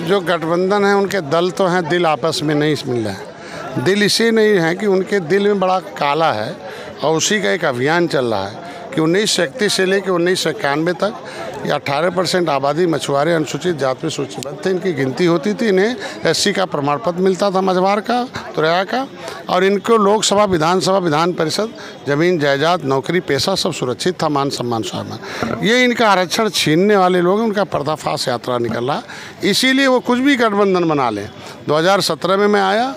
जो गठबंधन है, उनके दल तो हैं, दिल आपस में नहीं मिल रहे हैं। दिल इसी नहीं है कि उनके दिल में बड़ा काला है और उसी का एक अभियान चल रहा है कि उन्नीस सौ इकतीस से लेकर उन्नीस सौ इक्यानवे तक या अठारह परसेंट आबादी, मछुआरे, अनुसूचित जात में सूचीबद्ध थे। इनकी गिनती होती थी, इन्हें एससी का प्रमाण पत्र मिलता था मझवार का, तुरैया का। और इनको लोकसभा, विधानसभा, विधान परिषद, ज़मीन, जायदाद, नौकरी पैसा सब सुरक्षित था, मान सम्मान स्वाभिमान। ये इनका आरक्षण छीनने वाले लोग उनका पर्दाफाश यात्रा निकल रहा इसीलिए वो कुछ भी गठबंधन बना लें। 2017 में मैं आया,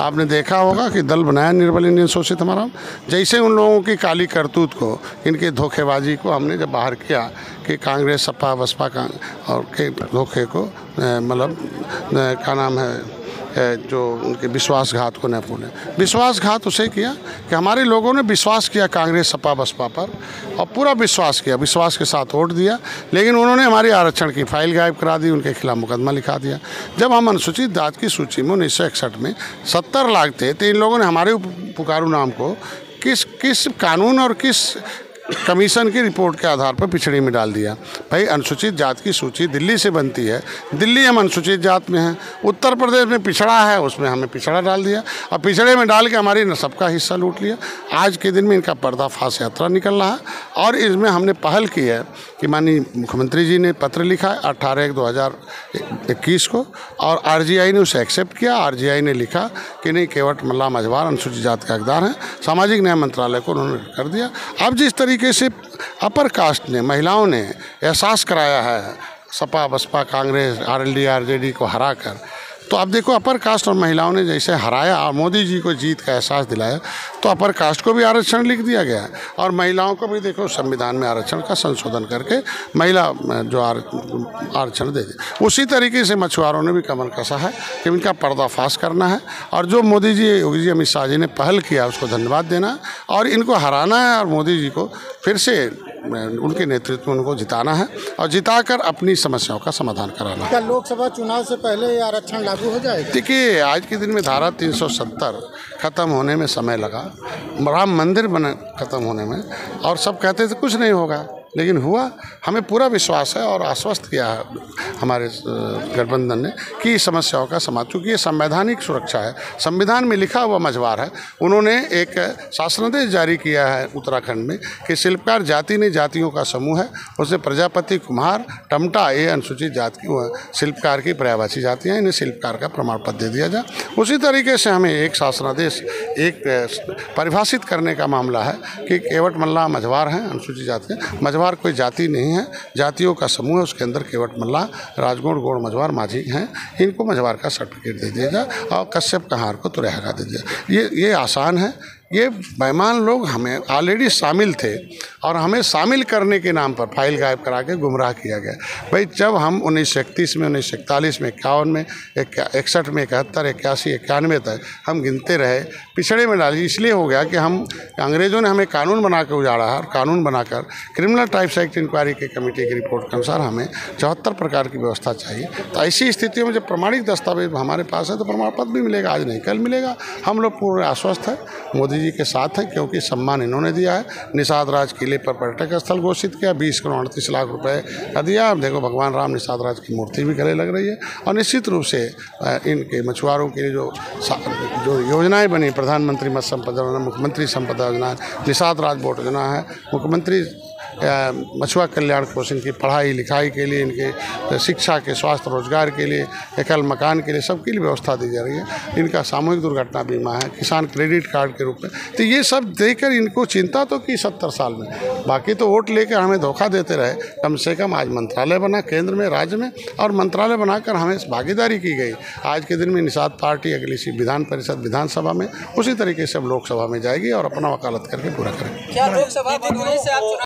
आपने देखा होगा कि दल बनाया निर्बल इंडियन शोषित हमारा। जैसे उन लोगों की काली करतूत को, इनके धोखेबाजी को हमने जब बाहर किया कि कांग्रेस सपा, बसपा का और के धोखे को मतलब क्या नाम है जो उनके विश्वासघात को न। भूलें विश्वासघात उसे किया कि हमारे लोगों ने विश्वास किया कांग्रेस सपा बसपा पर, और पूरा विश्वास किया, विश्वास के साथ वोट दिया, लेकिन उन्होंने हमारी आरक्षण की फ़ाइल गायब करा दी, उनके खिलाफ मुकदमा लिखा दिया। जब हम अनुसूचित जात की सूची में उन्नीस में सत्तर लाख थे तो इन लोगों ने हमारे पुकारू नाम को किस किस कानून और किस कमीशन की रिपोर्ट के आधार पर पिछड़ी में डाल दिया। भाई, अनुसूचित जात की सूची दिल्ली से बनती है। दिल्ली हम अनुसूचित जात में हैं। उत्तर प्रदेश में पिछड़ा है, उसमें हमें पिछड़ा डाल दिया। और पिछड़े में डाल के हमारी नसब का हिस्सा लूट लिया। आज के दिन में इनका पर्दाफाश यात्रा निकल रहा है। और इसमें हमने पहल की है कि माननीय मुख्यमंत्री जी ने पत्र लिखा है अट्ठारह एक दो हज़ार इक्कीस को, और आरजीआई ने उसे एक्सेप्ट किया। आरजीआई ने लिखा कि नहीं, केवट मल्ला मझवार अनुसूचित जात का हकदार हैं। सामाजिक न्याय मंत्रालय को उन्होंने कर दिया। अब जिस तरीके तरीके से अपर कास्ट ने, महिलाओं ने एहसास कराया है, सपा, बसपा, कांग्रेस, आरएलडी, आरजेडी को हरा कर तो अब देखो अपर कास्ट और महिलाओं ने जैसे हराया और मोदी जी को जीत का एहसास दिलाया तो अपर कास्ट को भी आरक्षण लिख दिया गया और महिलाओं को भी देखो, संविधान में आरक्षण का संशोधन करके महिला जो आरक्षण दे दी उसी तरीके से मछुआरों ने भी कमर कसा है कि इनका पर्दाफाश करना है। और जो मोदी जी, योगी जी, अमित शाह जी ने पहल किया, उसको धन्यवाद देना और इनको हराना है और मोदी जी को फिर से उनके नेतृत्व में उनको जिताना है और जिताकर अपनी समस्याओं का समाधान कराना क्या लोकसभा चुनाव से पहले ये आरक्षण लागू हो जाएगा? देखिए आज के दिन में धारा 370 खत्म होने में समय लगा राम मंदिर बने खत्म होने में और सब कहते थे कुछ नहीं होगा। लेकिन हुआ, हमें पूरा विश्वास है और आश्वस्त किया है हमारे गठबंधन ने कि समस्याओं का समाधान चूँकि ये संवैधानिक सुरक्षा है, संविधान में लिखा हुआ मझवार है। उन्होंने एक शासनादेश जारी किया है उत्तराखंड में कि शिल्पकार जाति नहीं जातियों का समूह है उसने प्रजापति कुम्हार, टमटा, ये अनुसूचित जाति की, शिल्पकार की पर्यावासी जातियाँ इन्हें शिल्पकार का प्रमाण पत्र दे दिया जाए। उसी तरीके से हमें एक शासनादेश एक परिभाषित करने का मामला है कि केवट मल्ला मझवार हैं, अनुसूचित जाति मझवार मझवार कोई जाति नहीं है। जातियों का समूह है, उसके अंदर केवट मल्ला, राजगौड़, गोड़, मझवार माझी हैं। इनको मझवार का सर्टिफिकेट दे दिया और कश्यप कहार को तुरहरा दे दिया ये ये आसान है। ये बेमान लोग हमें ऑलरेडी शामिल थे और हमें शामिल करने के नाम पर फ़ाइल गायब करा के गुमराह किया गया। भाई, जब हम उन्नीस सौ इकतीस में, उन्नीस सौ इकतालीस में, इक्यावन में इकसठ में, इकहत्तर, इक्यासी, इक्यानवे तक हम गिनते रहे, पिछड़े में डाली इसलिए हो गया कि हम अंग्रेज़ों ने हमें कानून बना के उजाड़ा और कानून बनाकर क्रिमिनल टाइप्स एक्ट इंक्वायरी की कमेटी की रिपोर्ट के अनुसार हमें चौहत्तर प्रकार की व्यवस्था चाहिए। तो ऐसी स्थितियों में जब प्रमाणिक दस्तावेज़ हमारे पास है तो प्रमाण पत्र भी मिलेगा, आज नहीं, कल मिलेगा। हम लोग पूरे आश्वस्त है, मोदी मोदी जी के साथ हैं, क्योंकि सम्मान इन्होंने दिया है। निषाद राज किले पर पर्यटक स्थल घोषित किया, बीस करोड़ अड़तीस लाख रुपए का दिया। अब देखो, भगवान राम निषाद राज की मूर्ति भी गले लग रही है। और निश्चित रूप से इनके मछुआरों के लिए जो जो योजनाएँ बनी, प्रधानमंत्री मत्स्य संपदा योजना, मुख्यमंत्री संपदा योजना, निषाद राज बोट योजना है, मुख्यमंत्री मछुआ कल्याण कोष इनकी पढ़ाई लिखाई के लिए, इनके शिक्षा के, स्वास्थ्य, रोज़गार के लिए एकल मकान के लिए सबके लिए व्यवस्था दी जा रही है। इनका सामूहिक दुर्घटना बीमा है, किसान क्रेडिट कार्ड के रूप में। तो ये सब देकर इनको चिंता तो की सत्तर साल में। बाकी तो वोट लेकर हमें धोखा देते रहे। कम से कम आज मंत्रालय बना, केंद्र में, राज्य में, और मंत्रालय बनाकर हमें भागीदारी की गई। आज के दिन में निषाद पार्टी, अगली सी विधान परिषद, विधानसभा में, उसी तरीके से अब लोकसभा में जाएगी और अपना वकालत करके पूरा करेंगे। क्या लोकसभा